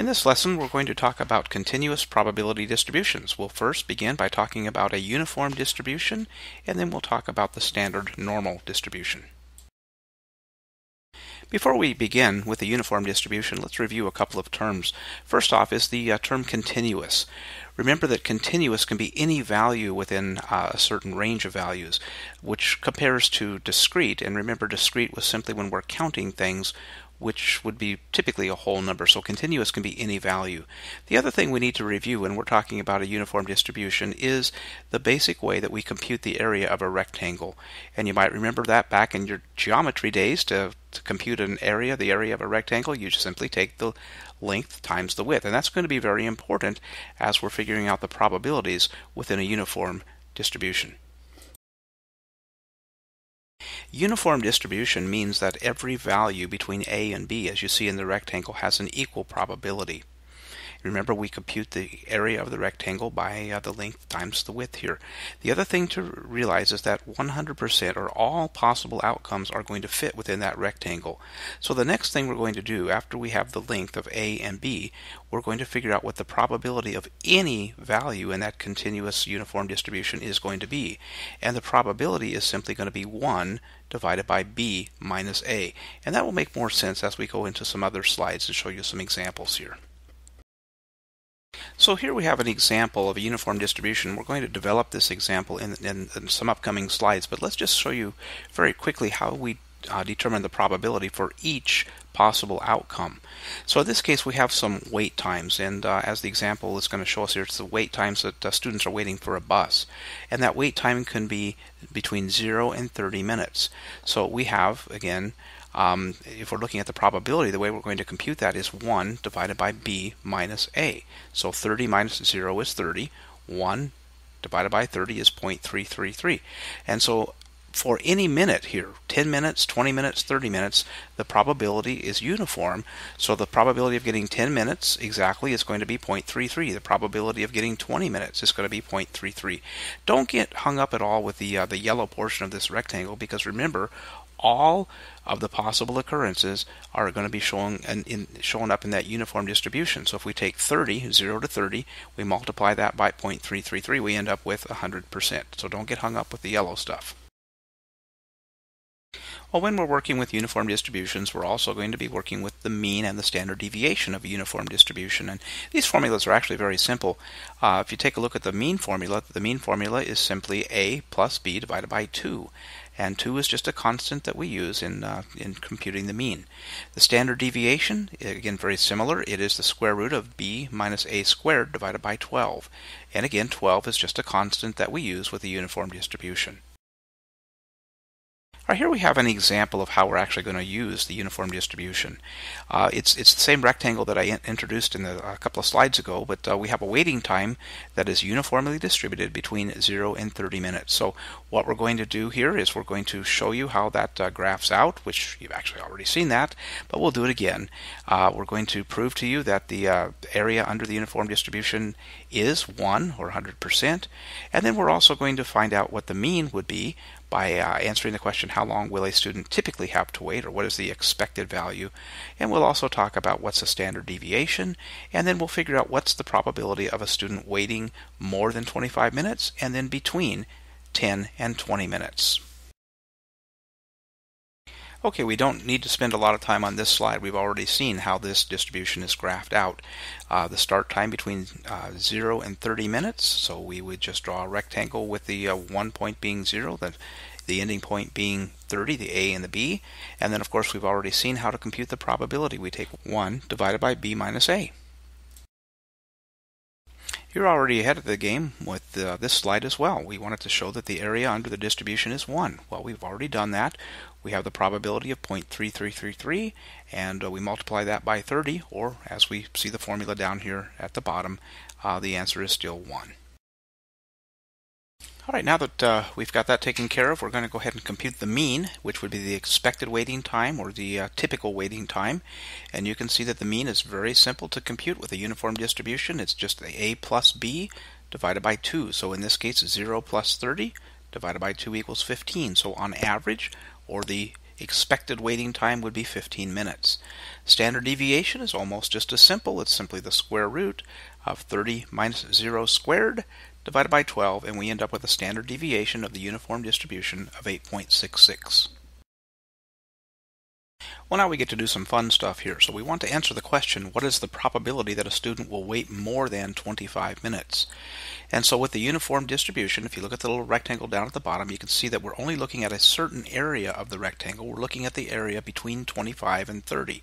In this lesson, we're going to talk about continuous probability distributions. We'll first begin by talking about a uniform distribution, and then we'll talk about the standard normal distribution. Before we begin with the uniform distribution, let's review a couple of terms. First off is the uh, term continuous. Remember that continuous can be any value within uh, a certain range of values, which compares to discrete. And remember, discrete was simply when we're counting things which would be typically a whole number. So continuous can be any value. The other thing we need to review when we're talking about a uniform distribution is the basic way that we compute the area of a rectangle. And you might remember that back in your geometry days to, to compute an area, the area of a rectangle, you just simply take the length times the width. And that's going to be very important as we're figuring out the probabilities within a uniform distribution. Uniform distribution means that every value between a and b, as you see in the rectangle, has an equal probability. Remember, we compute the area of the rectangle by uh, the length times the width here. The other thing to realize is that 100% or all possible outcomes are going to fit within that rectangle. So the next thing we're going to do after we have the length of A and B, we're going to figure out what the probability of any value in that continuous uniform distribution is going to be. And the probability is simply going to be 1 divided by b minus a. And that will make more sense as we go into some other slides and show you some examples here. So here we have an example of a uniform distribution. We're going to develop this example in, in, in some upcoming slides, but let's just show you very quickly how we uh, determine the probability for each possible outcome. So in this case we have some wait times and uh, as the example is going to show us here it's the wait times that uh, students are waiting for a bus and that wait time can be between 0 and 30 minutes. So we have again um, if we're looking at the probability, the way we're going to compute that is 1 divided by b minus a. So 30 minus 0 is 30. 1 divided by 30 is 0.333. And so for any minute here, 10 minutes, 20 minutes, 30 minutes, the probability is uniform. So the probability of getting 10 minutes exactly is going to be 0.33. The probability of getting 20 minutes is going to be 0.33. Don't get hung up at all with the uh, the yellow portion of this rectangle because remember, all of the possible occurrences are going to be showing in, in, showing up in that uniform distribution. So if we take 30, 0 to 30, we multiply that by 0.333, we end up with 100%. So don't get hung up with the yellow stuff. Well, when we're working with uniform distributions, we're also going to be working with the mean and the standard deviation of a uniform distribution. And these formulas are actually very simple. Uh, if you take a look at the mean formula, the mean formula is simply a plus b divided by 2 and 2 is just a constant that we use in, uh, in computing the mean. The standard deviation, again very similar, it is the square root of b minus a squared divided by 12. And again 12 is just a constant that we use with a uniform distribution. Right, here we have an example of how we're actually going to use the uniform distribution. Uh, it's, it's the same rectangle that I in introduced in the, a couple of slides ago, but uh, we have a waiting time that is uniformly distributed between 0 and 30 minutes. So what we're going to do here is we're going to show you how that uh, graphs out, which you've actually already seen that, but we'll do it again. Uh, we're going to prove to you that the uh, area under the uniform distribution is 1 or 100%, and then we're also going to find out what the mean would be by uh, answering the question how long will a student typically have to wait or what is the expected value and we'll also talk about what's the standard deviation and then we'll figure out what's the probability of a student waiting more than 25 minutes and then between 10 and 20 minutes. Okay, we don't need to spend a lot of time on this slide. We've already seen how this distribution is graphed out. Uh, the start time between uh, 0 and 30 minutes, so we would just draw a rectangle with the uh, one point being 0, the, the ending point being 30, the A and the B, and then of course we've already seen how to compute the probability. We take 1 divided by B minus A. You're already ahead of the game with uh, this slide as well. We wanted to show that the area under the distribution is 1. Well, we've already done that. We have the probability of 0.3333 and uh, we multiply that by 30 or as we see the formula down here at the bottom, uh, the answer is still 1. All right, now that uh, we've got that taken care of, we're going to go ahead and compute the mean, which would be the expected waiting time or the uh, typical waiting time. And you can see that the mean is very simple to compute with a uniform distribution. It's just a plus b divided by 2. So in this case, 0 plus 30 divided by 2 equals 15. So on average, or the expected waiting time would be 15 minutes. Standard deviation is almost just as simple. It's simply the square root of 30 minus 0 squared divided by 12, and we end up with a standard deviation of the uniform distribution of 8.66. Well, now we get to do some fun stuff here. So we want to answer the question, what is the probability that a student will wait more than 25 minutes? And so with the uniform distribution, if you look at the little rectangle down at the bottom, you can see that we're only looking at a certain area of the rectangle. We're looking at the area between 25 and 30.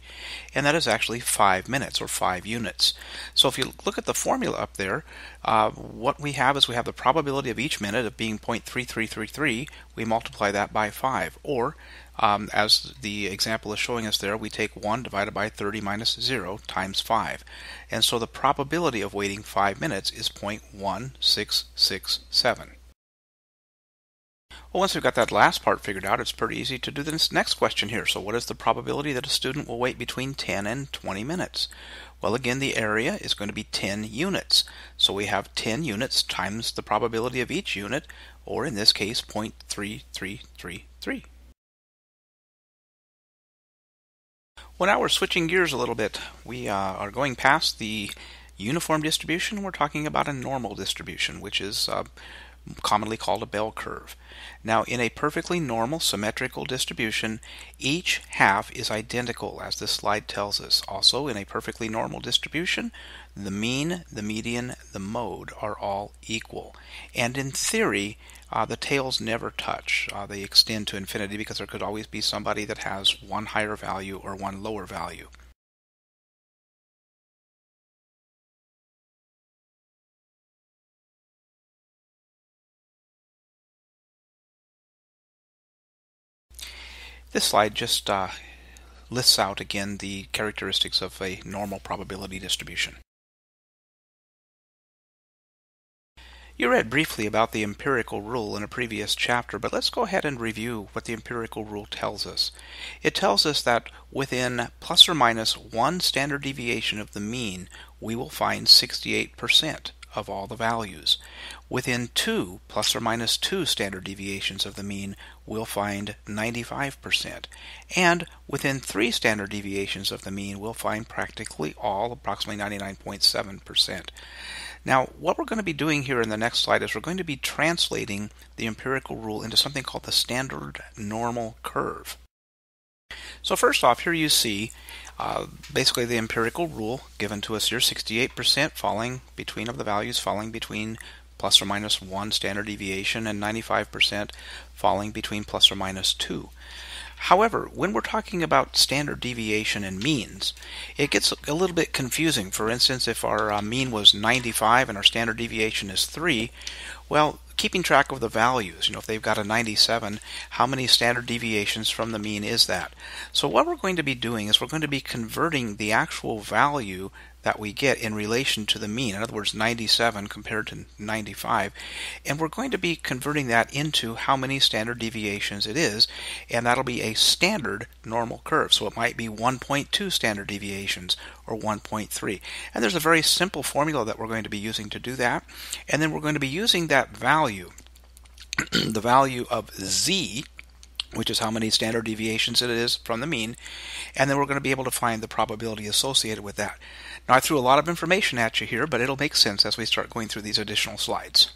And that is actually 5 minutes or 5 units. So if you look at the formula up there, uh, what we have is we have the probability of each minute of being 0.3333. We multiply that by 5. Or um, as the example is showing us there, we take 1 divided by 30 minus 0 times 5. And so the probability of waiting 5 minutes is 0.1667. Well, once we've got that last part figured out, it's pretty easy to do this next question here. So what is the probability that a student will wait between 10 and 20 minutes? Well, again, the area is going to be 10 units. So we have 10 units times the probability of each unit, or in this case, 0.3333. Well, now we're switching gears a little bit. We uh, are going past the uniform distribution. We're talking about a normal distribution, which is uh, commonly called a bell curve. Now, in a perfectly normal symmetrical distribution, each half is identical, as this slide tells us. Also, in a perfectly normal distribution, the mean, the median, the mode are all equal. And in theory, uh, the tails never touch. Uh, they extend to infinity because there could always be somebody that has one higher value or one lower value. This slide just uh, lists out again the characteristics of a normal probability distribution. You read briefly about the empirical rule in a previous chapter, but let's go ahead and review what the empirical rule tells us. It tells us that within plus or minus one standard deviation of the mean, we will find 68% of all the values. Within two plus or minus two standard deviations of the mean, we'll find 95%. And within three standard deviations of the mean, we'll find practically all, approximately 99.7%. Now, what we're going to be doing here in the next slide is we're going to be translating the empirical rule into something called the standard normal curve. So first off, here you see uh, basically the empirical rule given to us here, 68% falling between of the values falling between plus or minus 1 standard deviation and 95% falling between plus or minus 2. However, when we're talking about standard deviation and means, it gets a little bit confusing. For instance, if our uh, mean was 95 and our standard deviation is 3, well, keeping track of the values, you know, if they've got a 97, how many standard deviations from the mean is that? So what we're going to be doing is we're going to be converting the actual value that we get in relation to the mean. In other words, 97 compared to 95. And we're going to be converting that into how many standard deviations it is, and that'll be a standard normal curve. So it might be 1.2 standard deviations or 1.3. And there's a very simple formula that we're going to be using to do that. And then we're going to be using that value, the value of z, which is how many standard deviations it is from the mean, and then we're going to be able to find the probability associated with that. Now I threw a lot of information at you here, but it'll make sense as we start going through these additional slides.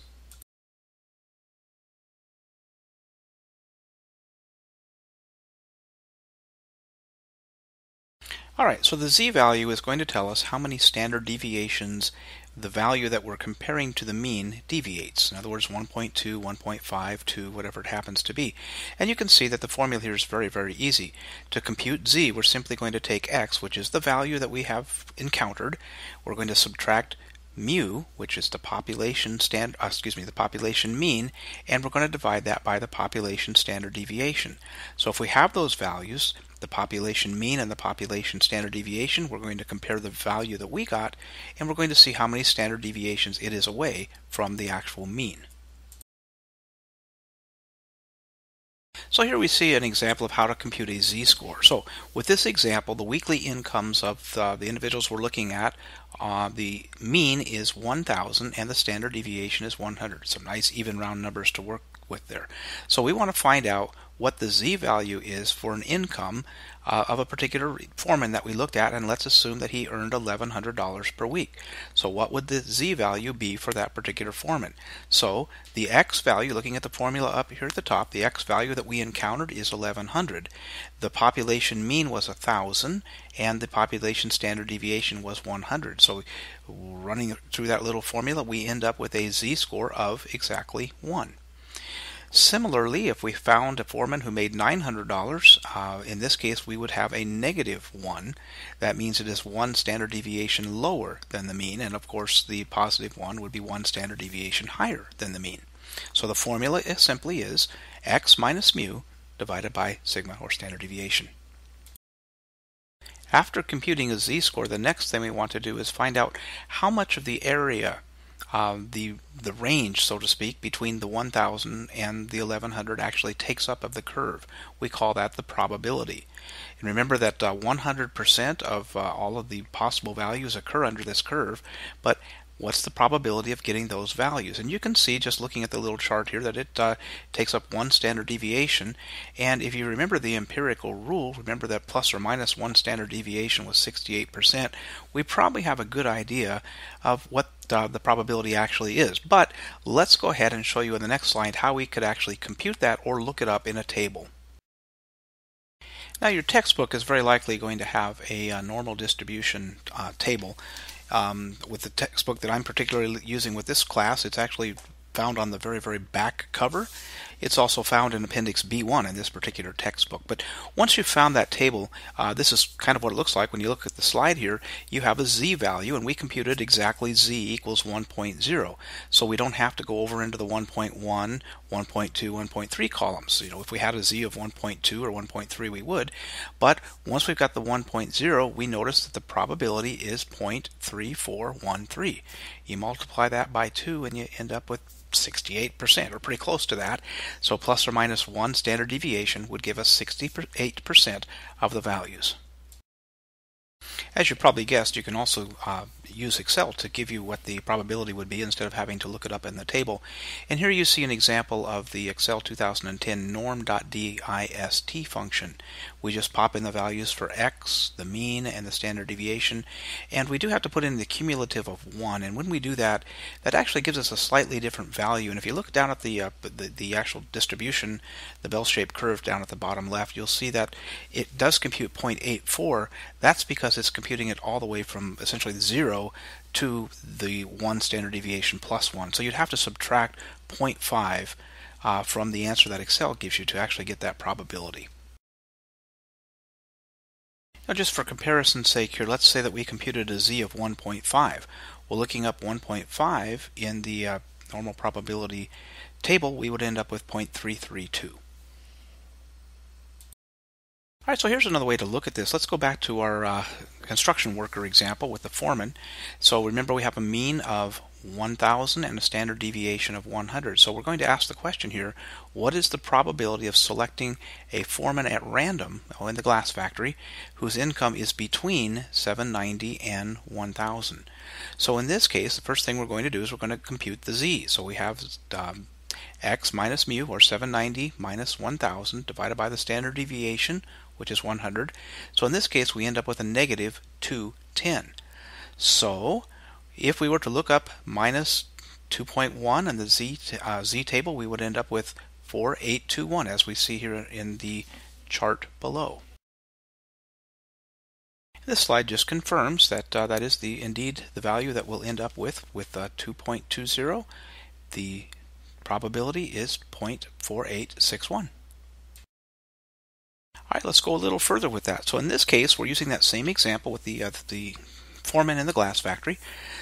Alright, so the z-value is going to tell us how many standard deviations the value that we're comparing to the mean deviates. In other words, 1.2, 1.5, 2, whatever it happens to be. And you can see that the formula here is very, very easy. To compute z, we're simply going to take x, which is the value that we have encountered. We're going to subtract mu, which is the population stand, uh, excuse me, the population mean, and we're going to divide that by the population standard deviation. So if we have those values, the population mean and the population standard deviation. We're going to compare the value that we got, and we're going to see how many standard deviations it is away from the actual mean. So here we see an example of how to compute a z-score. So with this example, the weekly incomes of the, the individuals we're looking at, uh, the mean is 1,000 and the standard deviation is 100. Some nice even round numbers to work with there. So we want to find out what the z value is for an income uh, of a particular foreman that we looked at and let's assume that he earned $1100 per week. So what would the z value be for that particular foreman? So the x value looking at the formula up here at the top the x value that we encountered is 1100 the population mean was 1000 and the population standard deviation was 100 so running through that little formula we end up with a z score of exactly 1 Similarly, if we found a foreman who made $900, uh, in this case we would have a negative 1. That means it is one standard deviation lower than the mean, and of course the positive 1 would be one standard deviation higher than the mean. So the formula simply is x minus mu divided by sigma or standard deviation. After computing a z-score, the next thing we want to do is find out how much of the area um, the the range, so to speak, between the 1000 and the 1100 actually takes up of the curve. We call that the probability. And remember that 100% uh, of uh, all of the possible values occur under this curve, but what's the probability of getting those values? And you can see just looking at the little chart here that it uh, takes up one standard deviation. And if you remember the empirical rule, remember that plus or minus one standard deviation was 68%, we probably have a good idea of what uh, the probability actually is. But let's go ahead and show you in the next slide how we could actually compute that or look it up in a table. Now your textbook is very likely going to have a, a uh, normal distribution uh, table um, with the textbook that I'm particularly using with this class, it's actually found on the very, very back cover. It's also found in Appendix B1 in this particular textbook. But once you've found that table, uh, this is kind of what it looks like when you look at the slide here. You have a z value, and we computed exactly z equals 1.0. So we don't have to go over into the 1.1, 1.2, 1.3 columns. You know, if we had a z of 1.2 or 1.3, we would. But once we've got the 1.0, we notice that the probability is 0.3413. You multiply that by 2, and you end up with 68%, or pretty close to that. So plus or minus one standard deviation would give us 68% of the values. As you probably guessed, you can also uh, use Excel to give you what the probability would be instead of having to look it up in the table. And here you see an example of the Excel 2010 norm.dist function. We just pop in the values for x, the mean, and the standard deviation, and we do have to put in the cumulative of 1. And when we do that, that actually gives us a slightly different value. And if you look down at the, uh, the, the actual distribution, the bell-shaped curve down at the bottom left, you'll see that it does compute 0.84. That's because it's computing it all the way from essentially 0 to the one standard deviation plus one. So you'd have to subtract 0.5 uh, from the answer that Excel gives you to actually get that probability. Now just for comparison's sake here, let's say that we computed a z of 1.5. Well, looking up 1.5 in the uh, normal probability table, we would end up with 0.332. All right, so here's another way to look at this. Let's go back to our uh, construction worker example with the foreman. So remember we have a mean of 1000 and a standard deviation of 100. So we're going to ask the question here, what is the probability of selecting a foreman at random oh, in the glass factory whose income is between 790 and 1000? So in this case, the first thing we're going to do is we're going to compute the z. So we have um, x minus mu, or 790 minus 1000, divided by the standard deviation, which is 100. So in this case, we end up with a negative 210. So if we were to look up minus 2.1 in the z, uh, z table, we would end up with 4821, as we see here in the chart below. This slide just confirms that uh, that is the indeed the value that we'll end up with with uh, 2.20. The probability is 0.4861. All right, let's go a little further with that. So in this case, we're using that same example with the, uh, the foreman in the glass factory.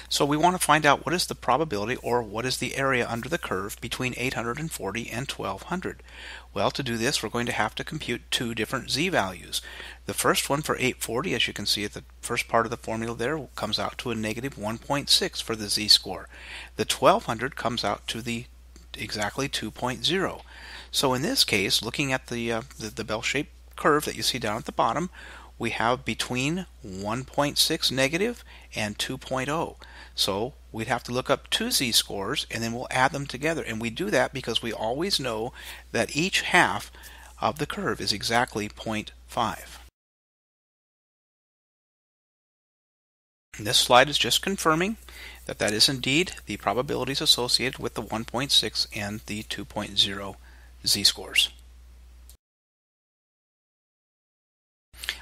So we want to find out what is the probability or what is the area under the curve between 840 and 1200. Well, to do this, we're going to have to compute two different z values. The first one for 840, as you can see at the first part of the formula there, comes out to a negative 1.6 for the z-score. The 1200 comes out to the exactly 2.0. So in this case, looking at the, uh, the, the bell-shaped curve that you see down at the bottom, we have between 1.6 negative and 2.0. So we'd have to look up two z-scores and then we'll add them together. And we do that because we always know that each half of the curve is exactly 0.5. This slide is just confirming that that is indeed the probabilities associated with the 1.6 and the 2.0 z-scores.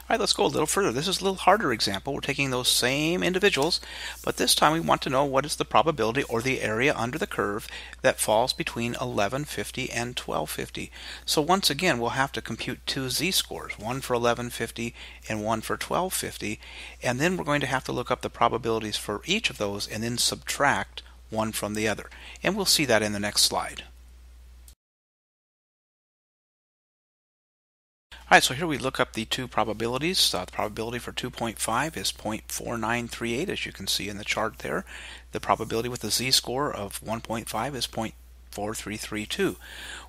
All right, let's go a little further. This is a little harder example. We're taking those same individuals, but this time we want to know what is the probability or the area under the curve that falls between 1150 and 1250. So once again, we'll have to compute two z-scores, one for 1150 and one for 1250, and then we're going to have to look up the probabilities for each of those and then subtract one from the other. And we'll see that in the next slide. Alright, so here we look up the two probabilities. Uh, the probability for 2.5 is 0.4938, as you can see in the chart there. The probability with the z-score of 1.5 is 0.4332.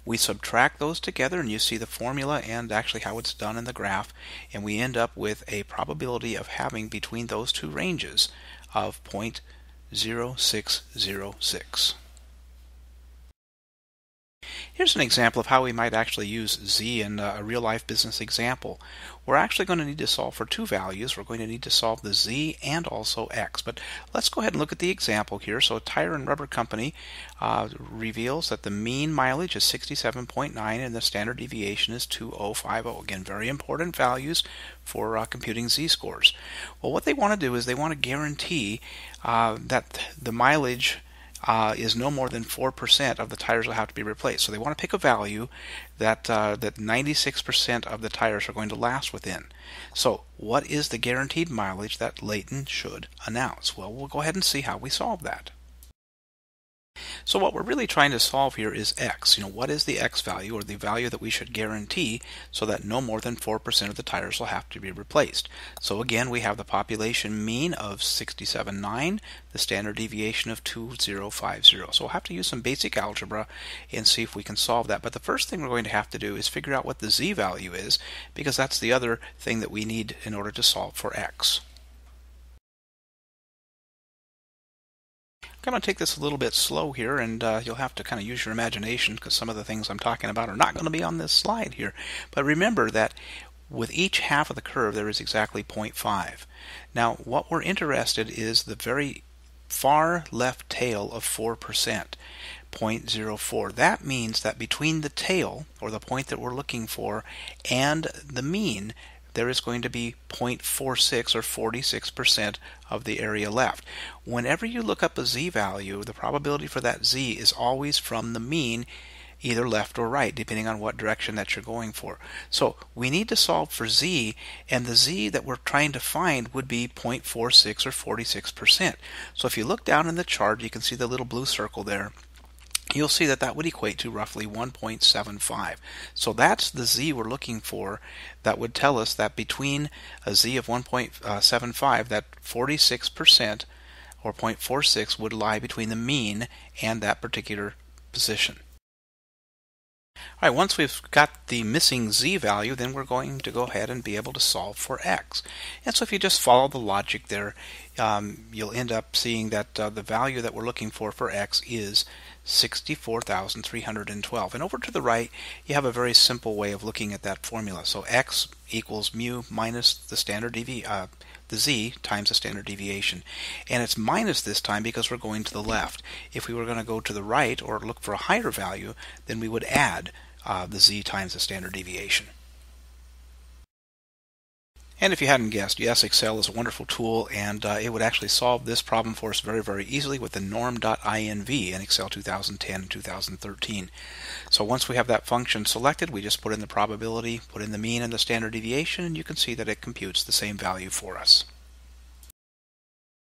We subtract those together, and you see the formula and actually how it's done in the graph, and we end up with a probability of having between those two ranges of 0.0606. Here's an example of how we might actually use z in a real life business example. We're actually going to need to solve for two values. We're going to need to solve the z and also x. But let's go ahead and look at the example here. So a Tire and Rubber Company uh, reveals that the mean mileage is 67.9 and the standard deviation is 2050. Again, very important values for uh, computing z-scores. Well, what they want to do is they want to guarantee uh, that the mileage uh, is no more than 4% of the tires will have to be replaced. So they want to pick a value that uh, that 96% of the tires are going to last within. So what is the guaranteed mileage that Layton should announce? Well, we'll go ahead and see how we solve that. So what we're really trying to solve here is x. You know, what is the x value or the value that we should guarantee so that no more than 4% of the tires will have to be replaced. So again, we have the population mean of 67.9, the standard deviation of 2050. So we'll have to use some basic algebra and see if we can solve that. But the first thing we're going to have to do is figure out what the z value is because that's the other thing that we need in order to solve for x. I'm going to take this a little bit slow here, and uh, you'll have to kind of use your imagination because some of the things I'm talking about are not going to be on this slide here. But remember that with each half of the curve, there is exactly 0.5. Now, what we're interested is the very far left tail of 4%, 0.04. That means that between the tail, or the point that we're looking for, and the mean, there is going to be 0.46 or 46% of the area left. Whenever you look up a z value, the probability for that z is always from the mean either left or right, depending on what direction that you're going for. So we need to solve for z, and the z that we're trying to find would be 0.46 or 46%. So if you look down in the chart, you can see the little blue circle there you'll see that that would equate to roughly 1.75. So that's the z we're looking for that would tell us that between a z of 1.75, that 46% or 0.46 would lie between the mean and that particular position. All right, once we've got the missing z value, then we're going to go ahead and be able to solve for x. And so if you just follow the logic there, um, you'll end up seeing that uh, the value that we're looking for for x is 64,312. And over to the right, you have a very simple way of looking at that formula. So x equals mu minus the standard devi uh, the z times the standard deviation. And it's minus this time because we're going to the left. If we were going to go to the right or look for a higher value, then we would add uh, the z times the standard deviation. And if you hadn't guessed, yes, Excel is a wonderful tool, and uh, it would actually solve this problem for us very, very easily with the norm.inv in Excel 2010 and 2013. So once we have that function selected, we just put in the probability, put in the mean and the standard deviation, and you can see that it computes the same value for us.